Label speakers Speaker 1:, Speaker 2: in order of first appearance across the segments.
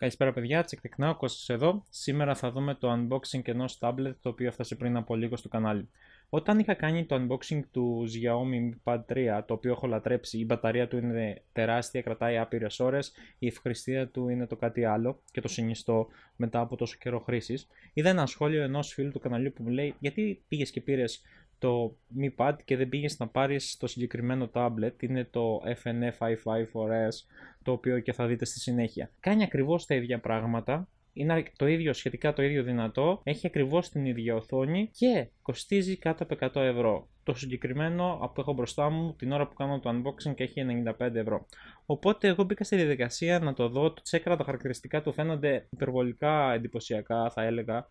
Speaker 1: Καλησπέρα παιδιά, τσεκτικνά, ο Κώστας εδώ. Σήμερα θα δούμε το unboxing ενός tablet το οποίο έφτασε πριν από λίγο στο κανάλι. Όταν είχα κάνει το unboxing του Xiaomi Mi Pad 3, το οποίο έχω λατρέψει, η μπαταρία του είναι τεράστια, κρατάει άπειρες ώρες, η ευχριστία του είναι το κάτι άλλο και το συνιστώ μετά από τόσο καιρό χρήσης. Είδα ένα σχόλιο ενός φίλου του καναλιού που μου λέει γιατί πήγες και πήρες το Mi Pad και δεν πήγες να πάρεις το συγκεκριμένο tablet, είναι το FNF 554S, το οποίο και θα δείτε στη συνέχεια. Κάνει ακριβώς τα ίδια πράγματα, είναι το ίδιο, σχετικά το ίδιο δυνατό, έχει ακριβώς την ίδια οθόνη και κοστίζει κάτω από 100 ευρώ. Το συγκεκριμένο που έχω μπροστά μου την ώρα που κάνω το unboxing και έχει 95 ευρώ. Οπότε εγώ μπήκα στη διαδικασία να το δω, το τσέκαρα τα χαρακτηριστικά του φαίνονται υπερβολικά εντυπωσιακά θα έλεγα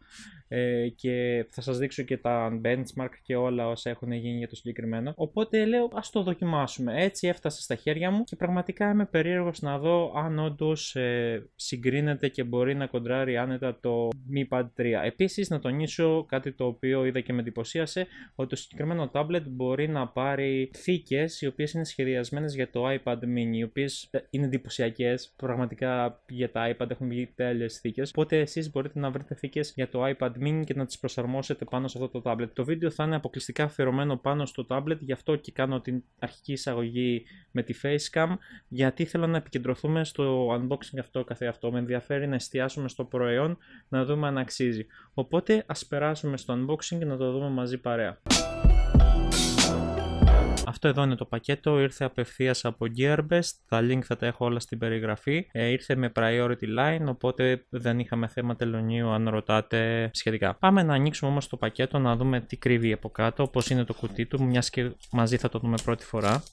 Speaker 1: ε, και θα σας δείξω και τα benchmark και όλα όσα έχουν γίνει για το συγκεκριμένο. Οπότε λέω ας το δοκιμάσουμε. Έτσι έφτασε στα χέρια μου και πραγματικά είμαι περίεργος να δω αν όντως ε, συγκρίνεται και μπορεί να κοντράρει άνετα το Mi Pad 3. Επίσης να τονίσω κάτι το οποίο είδα και με εντυπωσίασε ότι το συγκεκριμένο tablet μπορεί να πάρει θήκες οι οποίες είναι σχεδιασμένες για το iPad mini, οι οποίες ε, είναι εντυπωσιακές. Πραγματικά για τα iPad έχουν βγει τέλειες θήκες. Οπότε εσείς μπορείτε να βρείτε θήκες για το iPad mini και να τις προσαρμόσετε πάνω σε αυτό το tablet. Το βίντεο θα είναι αποκλειστικά αφιερωμένο πάνω στο tablet, γι' αυτό και κάνω την αρχική εισαγωγή με τη facecam, γιατί θέλω να επικεντρωθούμε στο unboxing αυτό καθε αυτό. Με ενδιαφέρει να εστιάσουμε στο προϊόν, να δούμε αν αξίζει. Οπότε ας περάσουμε στο unboxing και να το δούμε μαζί παρέα. Αυτό εδώ είναι το πακέτο, ήρθε απευθείας από Gearbest, τα link θα τα έχω όλα στην περιγραφή. Ε, ήρθε με priority line, οπότε δεν είχαμε θέμα τελωνίου αν ρωτάτε σχετικά. Πάμε να ανοίξουμε όμως το πακέτο, να δούμε τι κρύβει από κάτω, πώς είναι το κουτί του, μιας και μαζί θα το δούμε πρώτη φορά.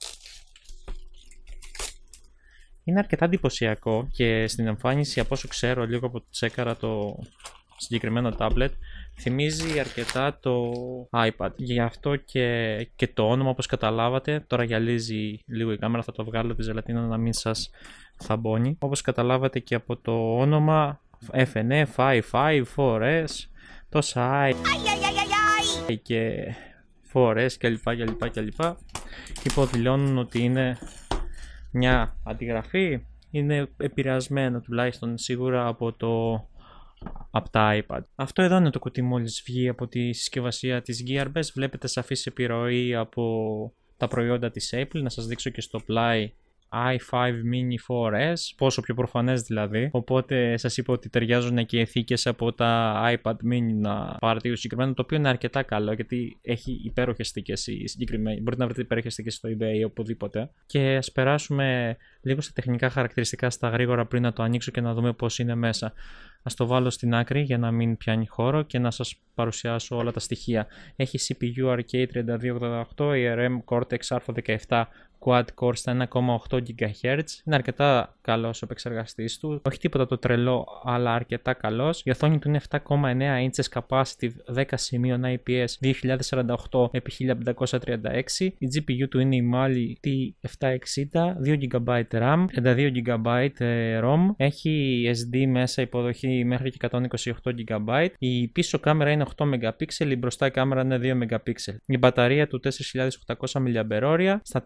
Speaker 1: Είναι αρκετά εντυπωσιακό και στην εμφάνιση από όσο ξέρω λίγο από το τσέκαρα το συγκεκριμένο tablet θυμίζει αρκετά το iPad. Γι' αυτό και, και το όνομα όπως καταλάβατε, τώρα γυαλίζει λίγο η κάμερα, θα το βγάλω τη ζελατίνα να μην σας θαμπώνει. Όπως καταλάβατε και από το όνομα FNF, i5, 4S, τόσα i και 4S κλπ κλπ κλπ υποδηλώνουν ότι είναι μια αντιγραφή είναι επηρεασμένο τουλάχιστον σίγουρα από το από τα iPad. Αυτό εδώ είναι το κουτί μόλις βγει από τη συσκευασία της Gearbest. Βλέπετε σαφής επιρροή από τα προϊόντα της Apple. Να σας δείξω και στο πλάι i5 mini 4S, πόσο πιο προφανές δηλαδή. Οπότε σας είπα ότι ταιριάζουν και ηθίκες από τα iPad mini να πάρετε το συγκεκριμένο, το οποίο είναι αρκετά καλό γιατί έχει υπέροχες θήκες η συγκεκριμένη. Μπορείτε να βρείτε υπέροχες θήκες στο eBay ή οπουδήποτε. Και ας περάσουμε λίγο στα τεχνικά χαρακτηριστικά στα γρήγορα πριν να το ανοίξω και να δούμε πώς είναι μέσα. Ας το βάλω στην άκρη για να μην πιάνει χώρο και να σας παρουσιάσω όλα τα στοιχεία. Έχει CPU RK3288, ARM Cortex A17 quad core στα 1,8 GHz. Είναι αρκετά καλός ο επεξεργαστής του. Όχι τίποτα το τρελό, αλλά αρκετά καλός. Η οθόνη του είναι 7,9 inches capacitive 10 σημείων IPS 2048 x 1536. Η GPU του είναι η Mali T760, 2 GB RAM, 32 GB ROM. Έχει SD μέσα υποδοχή μέχρι και 128 GB. Η πίσω κάμερα είναι 8 MP, η μπροστά κάμερα είναι 2 MP. Η μπαταρία του 4800 mAh στα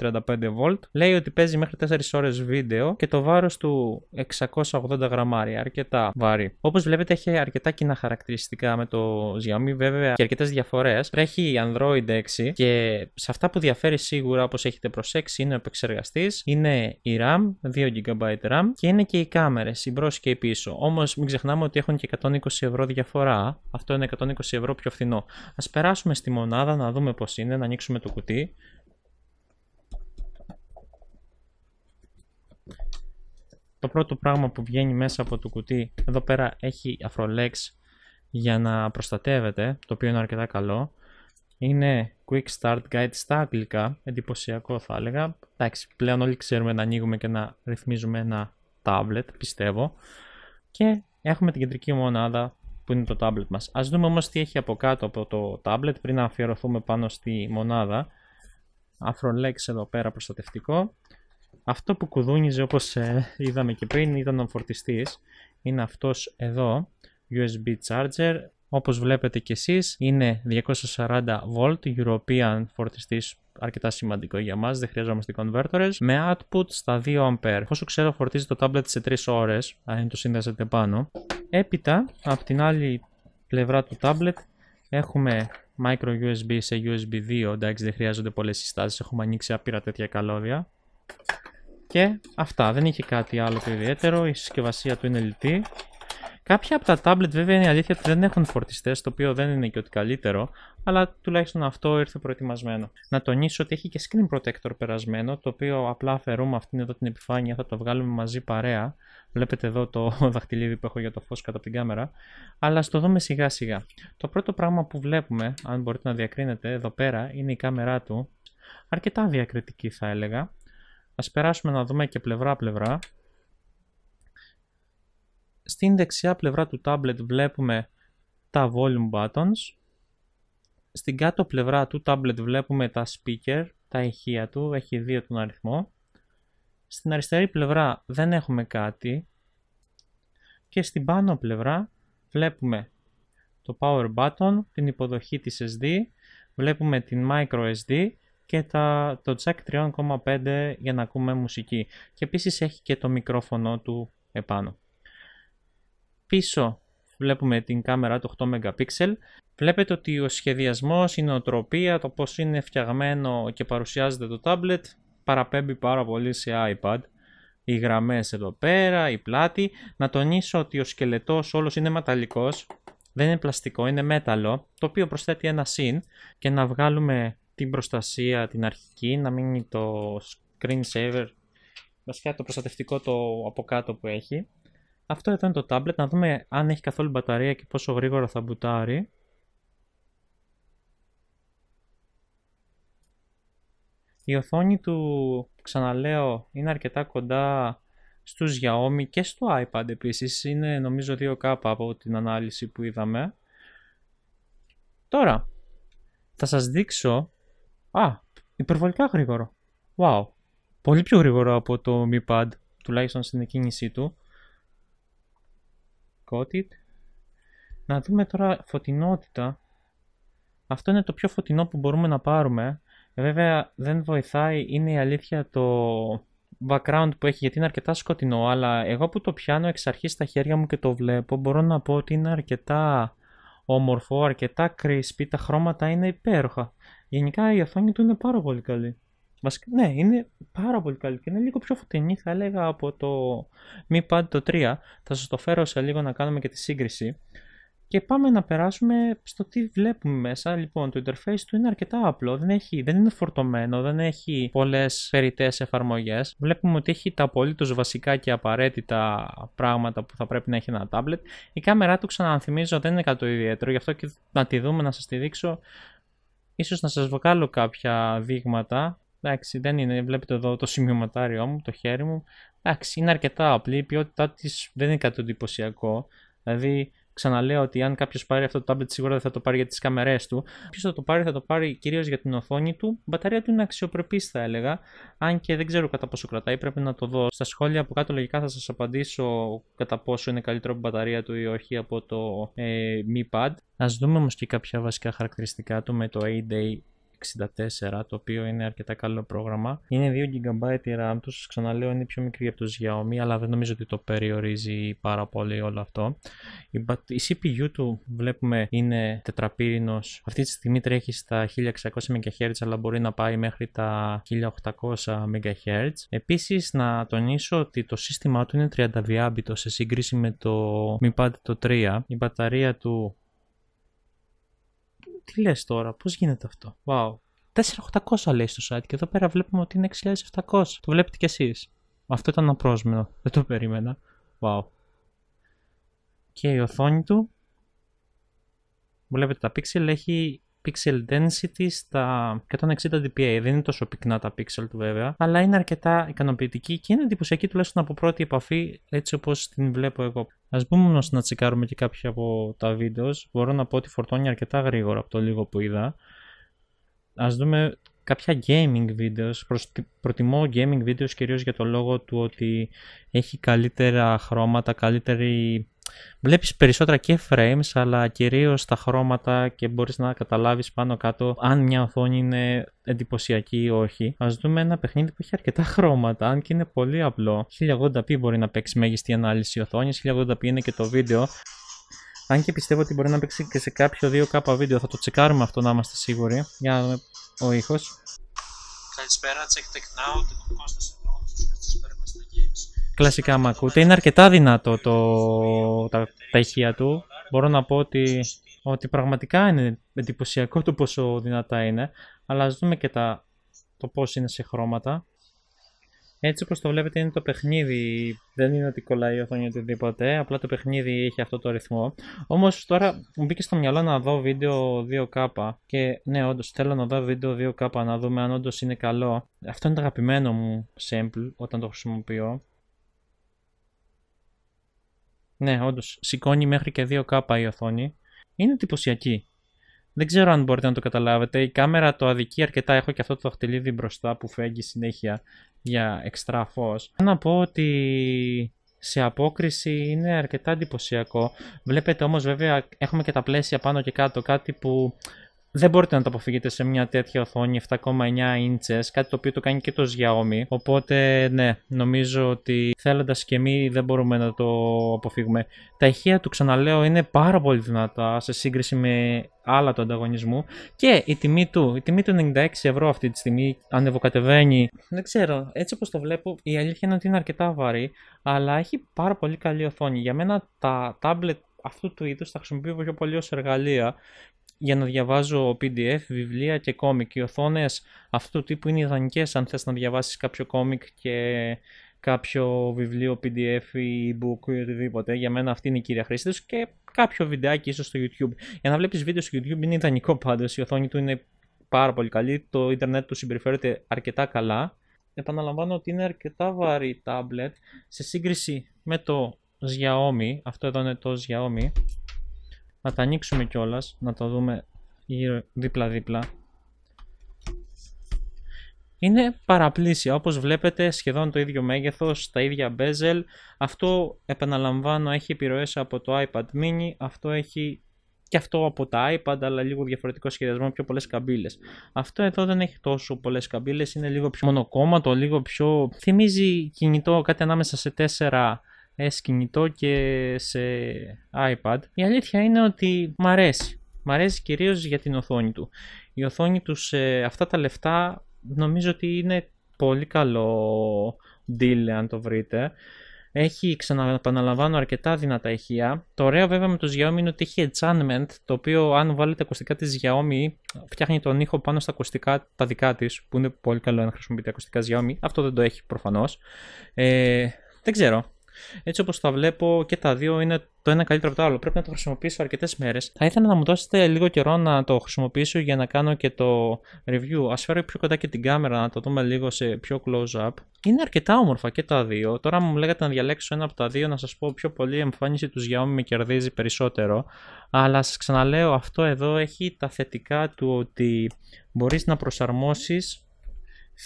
Speaker 1: 4,35V. Λέει ότι παίζει μέχρι 4 ώρες βίντεο και το βάρος του 680 γραμμάρια, αρκετά βάρη. Όπως βλέπετε έχει αρκετά κοινά χαρακτηριστικά με το Xiaomi, βέβαια και αρκετές διαφορές. Τρέχει Android 6 και σε αυτά που διαφέρει σίγουρα όπως έχετε προσέξει είναι ο επεξεργαστής, είναι η RAM, 2 GB RAM και είναι και οι κάμερες, η μπρος και η πίσω. Όμως μην ξεχνάμε ότι έχουν και 120 ευρώ διαφορά, αυτό είναι 120 ευρώ πιο φθηνό. Ας περάσουμε στη μονάδα να δούμε πώς είναι, να ανοίξουμε το κουτί. Το πρώτο πράγμα που βγαίνει μέσα από το κουτί, εδώ πέρα έχει Afrolex για να προστατεύεται, το οποίο είναι αρκετά καλό. Είναι Quick Start Guide στα αγγλικά, εντυπωσιακό θα έλεγα. Εντάξει, πλέον όλοι ξέρουμε να ανοίγουμε και να ρυθμίζουμε ένα tablet, πιστεύω. Και έχουμε την κεντρική μονάδα που είναι το tablet μας. Ας δούμε όμως τι έχει από κάτω από το tablet πριν να αφιερωθούμε πάνω στη μονάδα. Afrolex εδώ πέρα προστατευτικό. Αυτό που κουδούνιζε όπως ε, είδαμε και πριν ήταν ο φορτιστής. Είναι αυτός εδώ, USB charger, όπως βλέπετε και εσείς είναι 240V European φορτιστής αρκετά σημαντικό για μας, δεν χρειαζόμαστε converters, με output στα 2A. Όσο ξέρω φορτίζει το tablet σε 3 ώρες, αν το σύνδεσετε πάνω. Έπειτα, από την άλλη πλευρά του tablet, έχουμε micro USB σε USB 2, εντάξει δεν χρειάζονται πολλές συστάσεις, έχουμε ανοίξει άπειρα τέτοια καλώδια. Και αυτά, δεν είχε κάτι άλλο το ιδιαίτερο, η συσκευασία του είναι λιτή. Κάποια από τα tablet βέβαια είναι η αλήθεια ότι δεν έχουν φορτιστές, το οποίο δεν είναι και ότι καλύτερο, αλλά τουλάχιστον αυτό ήρθε προετοιμασμένο. Να τονίσω ότι έχει και screen protector περασμένο, το οποίο απλά αφαιρούμε αυτήν εδώ την επιφάνεια, θα το βγάλουμε μαζί παρέα. Βλέπετε εδώ το δαχτυλίδι που έχω για το φως κάτω από την κάμερα. Αλλά ας το δούμε σιγά σιγά. Το πρώτο πράγμα που βλέπουμε, αν μπορείτε να διακρίνετε, εδώ πέρα είναι η κάμερά του. Αρκετά διακριτική θα έλεγα. Ας περάσουμε να δούμε και πλευρά πλευρά. Στην δεξιά πλευρά του tablet βλέπουμε τα volume buttons. Στην κάτω πλευρά του tablet βλέπουμε τα speaker, τα ηχεία του, έχει δύο τον αριθμό. Στην αριστερή πλευρά δεν έχουμε κάτι. Και στην πάνω πλευρά βλέπουμε το power button, την υποδοχή της SD, βλέπουμε την micro SD και τα, το jack 3.5 για να ακούμε μουσική. Και επίσης έχει και το μικρόφωνο του επάνω. Πίσω βλέπουμε την κάμερα του 8 MP. Βλέπετε ότι ο σχεδιασμός, η νοοτροπία, το πώς είναι φτιαγμένο και παρουσιάζεται το tablet παραπέμπει πάρα πολύ σε iPad. Οι γραμμές εδώ πέρα, η πλάτη. Να τονίσω ότι ο σκελετός όλος είναι μεταλλικός, δεν είναι πλαστικό, είναι μέταλλο, το οποίο προσθέτει ένα συν και να βγάλουμε την προστασία, την αρχική, να μείνει το screen saver, βασικά το προστατευτικό το από κάτω που έχει. Αυτό εδώ είναι το tablet, να δούμε αν έχει καθόλου μπαταρία και πόσο γρήγορα θα μπουτάρει. Η οθόνη του, ξαναλέω, είναι αρκετά κοντά στους Xiaomi και στο iPad επίσης. Είναι νομίζω 2K από την ανάλυση που είδαμε. Τώρα, θα σας δείξω... Α, υπερβολικά γρήγορο. Wow. Πολύ πιο γρήγορο από το Mi Pad, τουλάχιστον στην εκκίνησή του. Να δούμε τώρα φωτεινότητα. Αυτό είναι το πιο φωτεινό που μπορούμε να πάρουμε. Βέβαια δεν βοηθάει, είναι η αλήθεια το background που έχει γιατί είναι αρκετά σκοτεινό, αλλά εγώ που το πιάνω εξ αρχής στα χέρια μου και το βλέπω μπορώ να πω ότι είναι αρκετά όμορφο, αρκετά crispy, τα χρώματα είναι υπέροχα. Γενικά η οθόνη του είναι πάρα πολύ καλή. Βασικά, ναι, είναι πάρα πολύ καλή και είναι λίγο πιο φωτεινή θα έλεγα από το Mi Pad το 3. Θα σας το φέρω σε λίγο να κάνουμε και τη σύγκριση. Και πάμε να περάσουμε στο τι βλέπουμε μέσα. Λοιπόν, το interface του είναι αρκετά απλό, δεν, έχει, δεν είναι φορτωμένο, δεν έχει πολλές περιττές εφαρμογές. Βλέπουμε ότι έχει τα απολύτως βασικά και απαραίτητα πράγματα που θα πρέπει να έχει ένα tablet. Η κάμερά του ξαναθυμίζω δεν είναι κάτι ιδιαίτερο, γι' αυτό και να τη δούμε, να σας τη δείξω. Ίσως να σας βγάλω κάποια δείγματα Εντάξει, δεν είναι. Βλέπετε εδώ το σημειωματάριό μου, το χέρι μου. Εντάξει, είναι αρκετά απλή. Η ποιότητά της δεν είναι κάτι εντυπωσιακό. Δηλαδή, ξαναλέω ότι αν κάποιος πάρει αυτό το tablet, σίγουρα δεν θα το πάρει για τις καμερές του. Ποιος θα το πάρει, θα το πάρει κυρίως για την οθόνη του. Η μπαταρία του είναι αξιοπρεπής, θα έλεγα. Αν και δεν ξέρω κατά πόσο κρατάει, πρέπει να το δω. Στα σχόλια από κάτω, λογικά θα σας απαντήσω κατά πόσο είναι καλύτερο από η μπαταρία του ή όχι από το ε, Mi Pad. Α δούμε όμως και κάποια βασικά χαρακτηριστικά του με το A-Day 64, το οποίο είναι αρκετά καλό πρόγραμμα. Είναι 2 GB η RAM τους, ξαναλέω είναι πιο μικρή από το Xiaomi, αλλά δεν νομίζω ότι το περιορίζει πάρα πολύ όλο αυτό. Η CPU του βλέπουμε είναι τετραπύρινος, αυτή τη στιγμή τρέχει στα 1600 MHz, αλλά μπορεί να πάει μέχρι τα 1800 MHz. Επίσης να τονίσω ότι το σύστημά του είναι 32 bit σε σύγκριση με το Mi Pad το 3. Η μπαταρία του τι λες τώρα, πώς γίνεται αυτό; Wow. 4800 λέει στο site και εδώ πέρα βλέπουμε ότι είναι 6700. Το βλέπετε κι εσείς. Αυτό ήταν απρόσμενο. Δεν το περίμενα. Wow. Και η οθόνη του. Βλέπετε τα pixel έχει pixel density στα 160 dpi. Δεν είναι τόσο πυκνά τα pixel του βέβαια, αλλά είναι αρκετά ικανοποιητική και είναι εντυπωσιακή τουλάχιστον από πρώτη επαφή έτσι όπως την βλέπω εγώ. Α πούμε όμως να τσεκάρουμε και κάποια από τα βίντεος. Μπορώ να πω ότι φορτώνει αρκετά γρήγορα από το λίγο που είδα. Α δούμε κάποια gaming videos. Προτιμώ gaming videos κυρίως για το λόγο του ότι έχει καλύτερα χρώματα, καλύτερη βλέπεις περισσότερα και frames αλλά κυρίως τα χρώματα και μπορείς να καταλάβεις πάνω κάτω αν μια οθόνη είναι εντυπωσιακή ή όχι. Ας δούμε ένα παιχνίδι που έχει αρκετά χρώματα, αν και είναι πολύ απλό. 1080p μπορεί να παίξει μέγιστη ανάλυση οθόνης, 1080p είναι και το βίντεο. Αν και πιστεύω ότι μπορεί να παίξει και σε κάποιο 2K βίντεο, θα το τσεκάρουμε αυτό να είμαστε σίγουροι. Για να δούμε ο ήχος. Καλησπέρα, check tech now, Κώστας Κλασικά μ' ακούτε. Είναι αρκετά δυνατό το, τα, τα ηχεία του. Μπορώ να πω ότι, ότι πραγματικά είναι εντυπωσιακό το πόσο δυνατά είναι. Αλλά ας δούμε και τα, το πώς είναι σε χρώματα. Έτσι όπως το βλέπετε είναι το παιχνίδι, δεν είναι ότι κολλάει η οθόνη οτιδήποτε, απλά το παιχνίδι έχει αυτό το ρυθμό. Όμως τώρα μου μπήκε στο μυαλό να δω βίντεο 2K και ναι όντως θέλω να δω βίντεο 2K να δούμε αν όντως είναι καλό. Αυτό είναι το αγαπημένο μου sample όταν το χρησιμοποιώ. Ναι, όντως. Σηκώνει μέχρι και 2K η οθόνη. Είναι εντυπωσιακή. Δεν ξέρω αν μπορείτε να το καταλάβετε. Η κάμερα το αδικεί αρκετά. Έχω και αυτό το δαχτυλίδι μπροστά που φέγγει συνέχεια για εξτρά φως. Να πω ότι σε απόκριση είναι αρκετά εντυπωσιακό. Βλέπετε όμως βέβαια έχουμε και τα πλαίσια πάνω και κάτω. Κάτι που δεν μπορείτε να το αποφύγετε σε μια τέτοια οθόνη 7,9 inches, κάτι το οποίο το κάνει και το Xiaomi. Οπότε, ναι, νομίζω ότι θέλοντας και εμείς δεν μπορούμε να το αποφύγουμε. Τα ηχεία του, ξαναλέω, είναι πάρα πολύ δυνατά σε σύγκριση με άλλα του ανταγωνισμού. Και η τιμή του, η τιμή του 96 ευρώ αυτή τη στιγμή ανεβοκατεβαίνει. Δεν ξέρω, έτσι όπως το βλέπω, η αλήθεια είναι ότι είναι αρκετά βαρύ, αλλά έχει πάρα πολύ καλή οθόνη. Για μένα τα tablet αυτού του είδους τα χρησιμοποιώ πιο πολύ ως εργαλεία για να διαβάζω PDF, βιβλία και κόμικ. Οι οθόνες αυτού του τύπου είναι ιδανικές αν θες να διαβάσεις κάποιο κόμικ και κάποιο βιβλίο PDF ή e-book ή οτιδήποτε. Για μένα αυτή είναι η κύρια χρήση τους και κάποιο βιντεάκι ίσως στο YouTube. Για να βλέπεις βίντεο στο YouTube είναι ιδανικό πάντως. Η οθόνη του είναι πάρα πολύ καλή. Το ίντερνετ του συμπεριφέρεται αρκετά καλά. Επαναλαμβάνω ότι είναι αρκετά βαρύ tablet σε σύγκριση με το Xiaomi. Αυτό εδώ είναι το Xiaomi να τα ανοίξουμε κιόλας, να το δούμε δίπλα-δίπλα. Είναι παραπλήσια, όπως βλέπετε σχεδόν το ίδιο μέγεθος, τα ίδια bezel. Αυτό επαναλαμβάνω έχει επιρροές από το iPad mini, αυτό έχει και αυτό από τα iPad αλλά λίγο διαφορετικό σχεδιασμό, πιο πολλές καμπύλες. Αυτό εδώ δεν έχει τόσο πολλές καμπύλες, είναι λίγο πιο μονοκόμματο, λίγο πιο... θυμίζει κινητό κάτι ανάμεσα σε 4 S κινητό και σε iPad. Η αλήθεια είναι ότι μ' αρέσει. Μ' αρέσει κυρίως για την οθόνη του. Η οθόνη τους σε αυτά τα λεφτά νομίζω ότι είναι πολύ καλό deal αν το βρείτε. Έχει, ξαναπαναλαμβάνω, αρκετά δυνατά ηχεία. Το ωραίο βέβαια με το Xiaomi είναι ότι έχει enchantment, το οποίο αν βάλετε ακουστικά της Xiaomi, φτιάχνει τον ήχο πάνω στα ακουστικά τα δικά της, που είναι πολύ καλό να χρησιμοποιείτε ακουστικά Xiaomi. Αυτό δεν το έχει προφανώς. Ε, δεν ξέρω. Έτσι όπως τα βλέπω και τα δύο είναι το ένα καλύτερο από το άλλο. Πρέπει να το χρησιμοποιήσω αρκετές μέρες. Θα ήθελα να μου δώσετε λίγο καιρό να το χρησιμοποιήσω για να κάνω και το review. Α φέρω πιο κοντά και την κάμερα να το δούμε λίγο σε πιο close-up. Είναι αρκετά όμορφα και τα δύο. Τώρα μου λέγατε να διαλέξω ένα από τα δύο να σας πω πιο πολύ η εμφάνιση του Xiaomi με κερδίζει περισσότερο. Αλλά σας ξαναλέω αυτό εδώ έχει τα θετικά του ότι μπορείς να προσαρμόσεις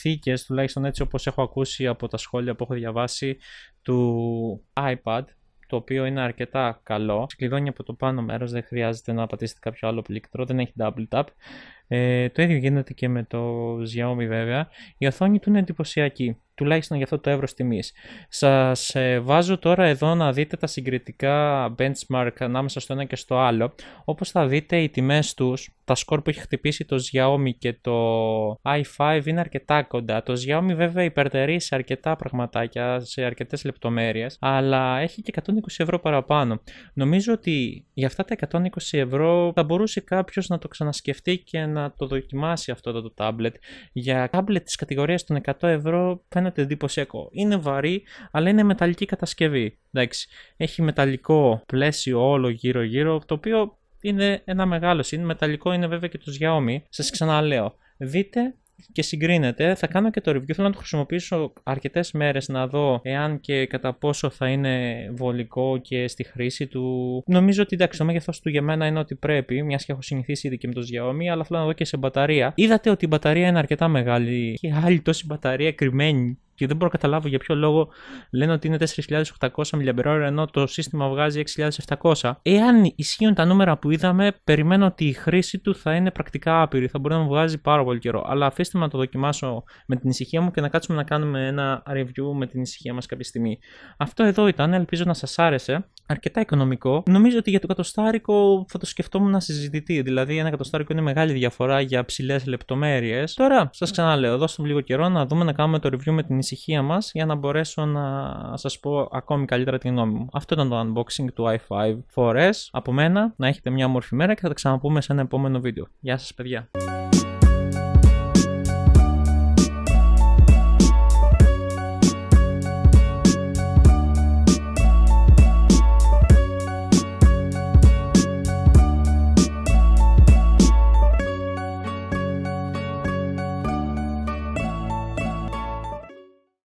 Speaker 1: θήκες, τουλάχιστον έτσι όπως έχω ακούσει από τα σχόλια που έχω διαβάσει του iPad, το οποίο είναι αρκετά καλό. Σκλειδώνει από το πάνω μέρος, δεν χρειάζεται να πατήσετε κάποιο άλλο πλήκτρο, δεν έχει double tap. Ε, το ίδιο γίνεται και με το Xiaomi βέβαια. Η οθόνη του είναι εντυπωσιακή τουλάχιστον για αυτό το εύρος τιμής. Σας ε, βάζω τώρα εδώ να δείτε τα συγκριτικά benchmark ανάμεσα στο ένα και στο άλλο. Όπως θα δείτε οι τιμές τους, τα σκορ που έχει χτυπήσει το Xiaomi και το i5 είναι αρκετά κοντά. Το Xiaomi βέβαια υπερτερεί σε αρκετά πραγματάκια, σε αρκετές λεπτομέρειες, αλλά έχει και 120 ευρώ παραπάνω. Νομίζω ότι για αυτά τα 120 ευρώ θα μπορούσε κάποιος να το ξανασκεφτεί και να το δοκιμάσει αυτό το tablet. Για tablet της κατηγορίας των 100 ευρώ φαίνεται εντυπωσιακό. Είναι βαρύ, αλλά είναι μεταλλική κατασκευή. Εντάξει, έχει μεταλλικό πλαίσιο όλο γύρω-γύρω, το οποίο είναι ένα μεγάλο. Είναι μεταλλικό, είναι βέβαια και το Xiaomi. Σας ξαναλέω, δείτε και συγκρίνεται. Θα κάνω και το review. Θέλω να το χρησιμοποιήσω αρκετές μέρες να δω εάν και κατά πόσο θα είναι βολικό και στη χρήση του. Νομίζω ότι εντάξει, το μέγεθος του για μένα είναι ότι πρέπει, μιας και έχω συνηθίσει ήδη και με το Xiaomi, αλλά θέλω να δω και σε μπαταρία. Είδατε ότι η μπαταρία είναι αρκετά μεγάλη. Και άλλη τόση μπαταρία κρυμμένη Και δεν μπορώ να καταλάβω για ποιο λόγο λένε ότι είναι 4.800 mAh ενώ το σύστημα βγάζει 6.700. Εάν ισχύουν τα νούμερα που είδαμε, περιμένω ότι η χρήση του θα είναι πρακτικά άπειρη. Θα μπορεί να μου βγάζει πάρα πολύ καιρό. Αλλά αφήστε με να το δοκιμάσω με την ησυχία μου και να κάτσουμε να κάνουμε ένα review με την ησυχία μας κάποια στιγμή. Αυτό εδώ ήταν. Ελπίζω να σας άρεσε. Αρκετά οικονομικό. Νομίζω ότι για το κατοστάρικο θα το σκεφτόμουν να συζητηθεί. Δηλαδή, ένα κατοστάρικο είναι μεγάλη διαφορά για ψηλές λεπτομέρειες. Τώρα, σας ξαναλέω, δώστε μου λίγο καιρό να δούμε να κάνουμε το review με την ησυχία μας για να μπορέσω να σας πω ακόμη καλύτερα την γνώμη μου. Αυτό ήταν το unboxing του i5 4S. Από μένα, να έχετε μια όμορφη μέρα και θα τα ξαναπούμε σε ένα επόμενο βίντεο. Γεια σας, παιδιά.